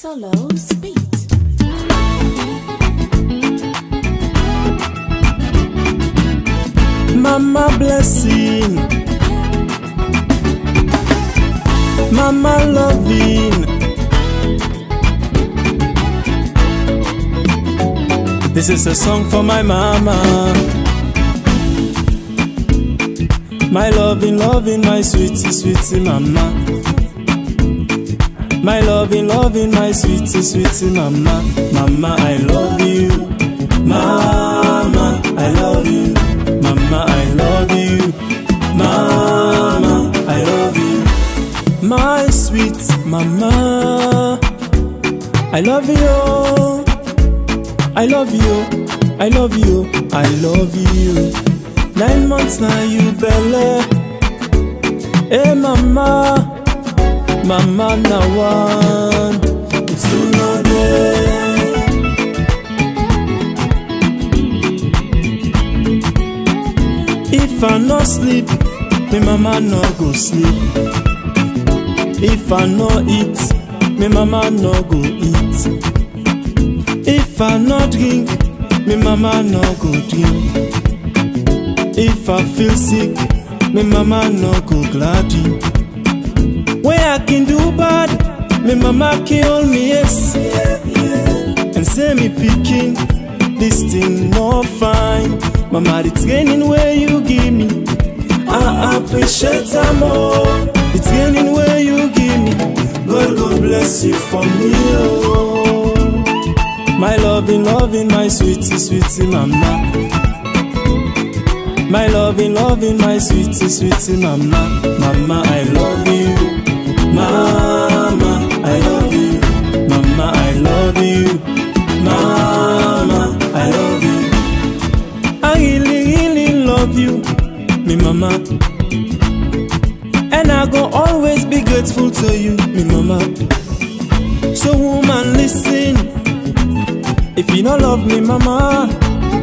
Solo Speed. Mama blessing, Mama loving. This is a song for my mama. My loving, loving, my sweetie, sweetie mama. My loving, loving, my sweetie, sweetie mama. Mama, I love you. Mama, I love you. Mama, I love you. Mama, I love you. My sweet mama. I love you. I love you. I love you. I love you. Nine months now you belly. Hey mama. Mama na. It's another. If I no sleep, me mama no go sleep. If I no eat, me mama no go eat. If I no drink, me mama no go drink. If I feel sick, me mama no go gladdy. When I can do bad, me mama kill me yes. And say me picking, this thing no fine. Mama, the training where you give me, I appreciate am more. It's training where you give me, God God bless you for me. Oh. My loving, loving, my sweetie, sweetie mama. My loving, loving, my sweetie, sweetie mama. Mama, I love you. I go always be grateful to you, me mama. So woman, listen. If you don't love me, mama,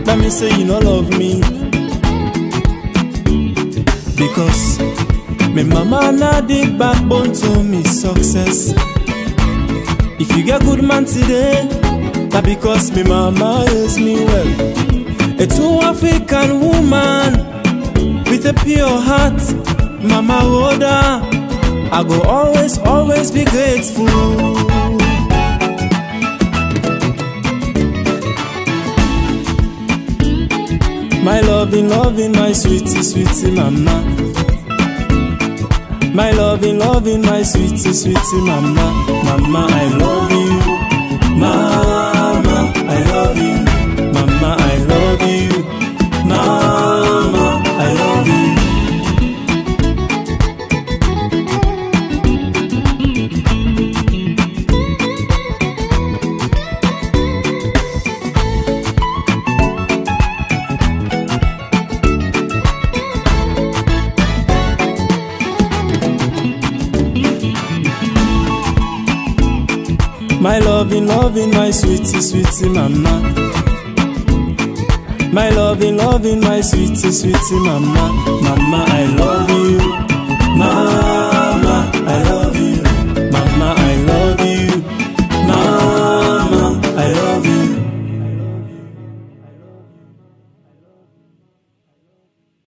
let me say you don't love me. Because me mama na the backbone to me success. If you get good man today, that because me mama raised me well. A true African woman with a pure heart, Mama Rhoda. I go always, always be grateful. My loving, loving, my sweetie, sweetie mama. My loving, loving, my sweetie, sweetie mama. Mama, I love you. Mama, My loving, loving, my sweetie, sweetie mama. My loving, loving, my sweetie, sweetie mama. Mama,